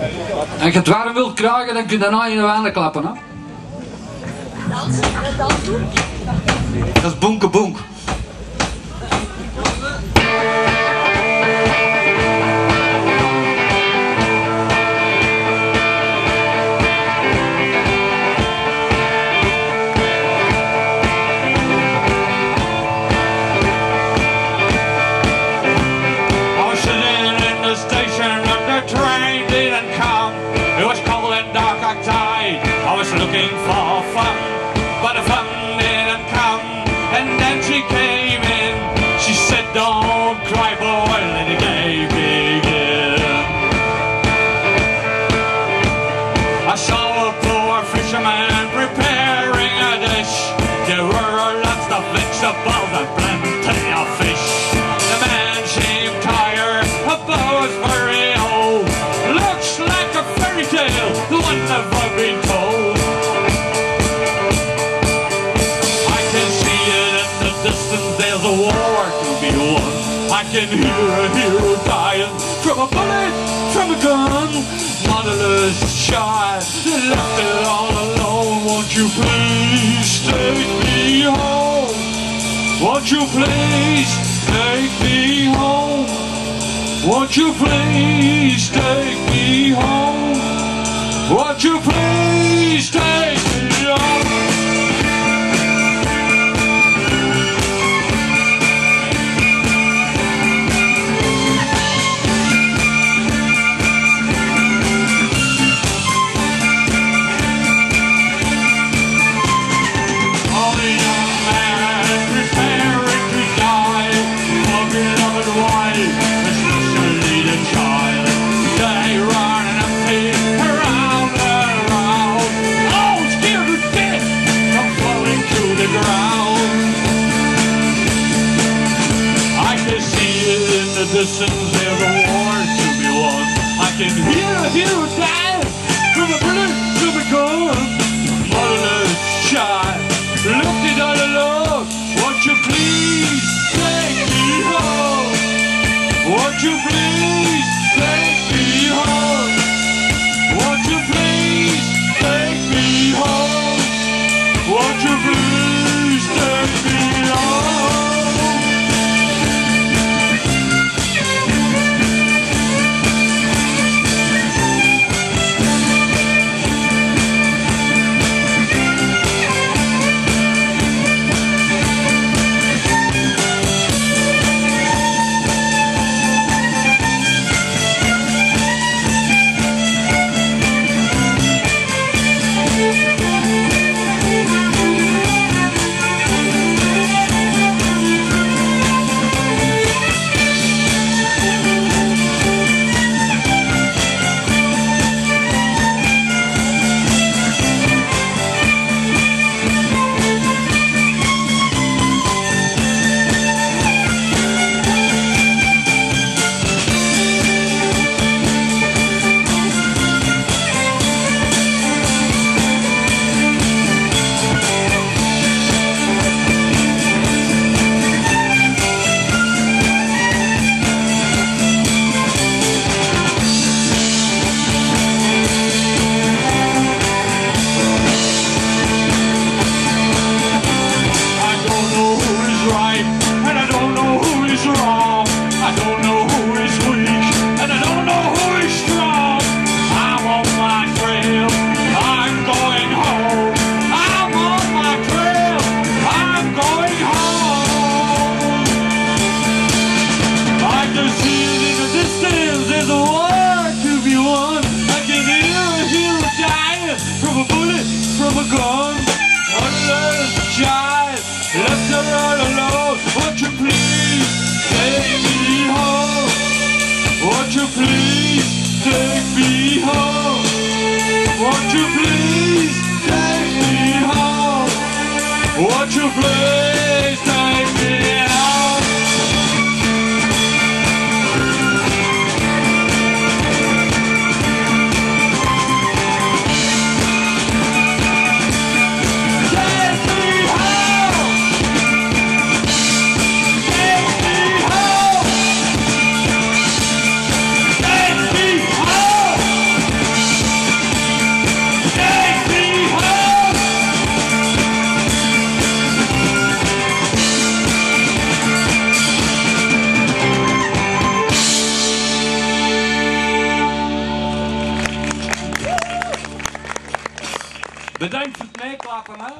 En als je het warm wilt krijgen, dan kun je daarna in de wanden klappen. Hè? Dat is bonke bonk. Looking for fun, but the fun didn't come. And then she came in. She said, Don't cry, boy, let the day begin. I saw a poor fisherman preparing a dish. There were lots of vegetables and plenty of fish. The man seemed tired, the boat was very old. Looks like a fairy tale, the one never been told. I can hear a hero dying from a bullet, from a gun. Motherless child, left it all alone. Won't you please take me home? Won't you please take me home? Won't you please take me home? Won't you please the distance, there's a war to be won. I can hear a hero die from from a gun. Motherless child, look it all alone. Won't you please take me home? Won't you please take me home? Won't you please take me home? Won't you please please take me home? Won't you please take me home? Won't you please Bedankt voor het meeklappen, hè.